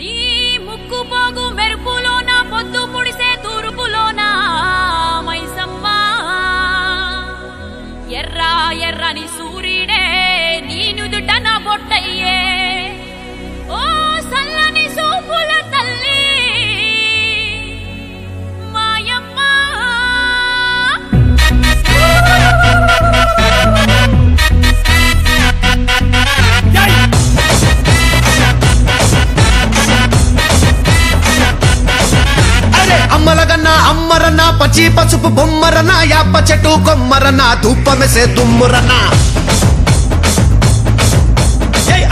నీ ముక్కు పోగు మెరుపులోన పొద్దు ముడిసే తూర్పులోన మైసమ్మా? ఎర్రా ఎర్రని సూర్యుడే నీనుదుట నా బొట్టయ్యే బొమ్మరనా పచ్చి పసుపు బొమ్మరనా యాప చెట్టు కొమ్మరనా ధూపమెసే దుమ్మురనా.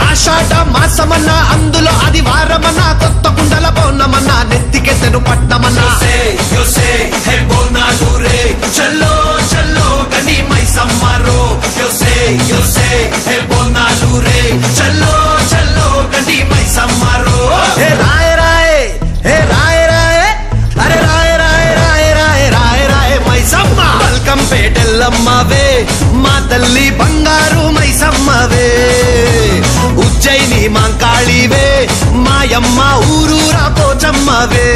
ఆషాఢ మాసమన్నా అందులో ఆదివారమన్నా కొత్త కుండల పౌర్ణమన్నా నెత్తికెత్తను పట్టమన్నా. చెల్లో అమ్మవే మా తల్లి బంగారు మైసమ్మవే. ఉజ్జయిని మాంకాళివే మాయమ్మ ఊరూరా పోచమ్మవే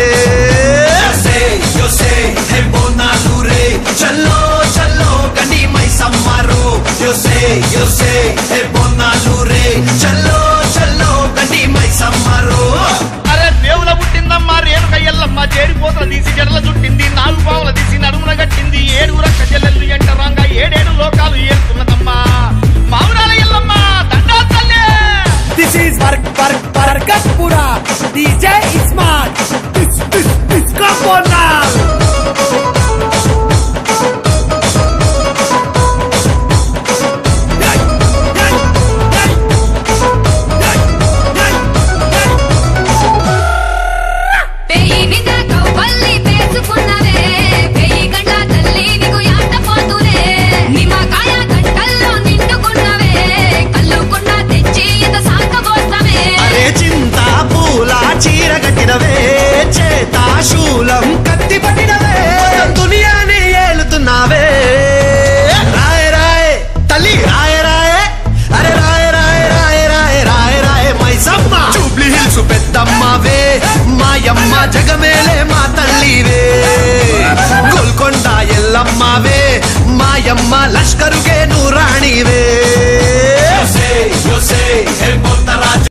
చల్లో చల్లో కని మైసమ్మారు యోసే యోసే హే బొన్నాలు రే చల్లో İsmail DJ İsmail.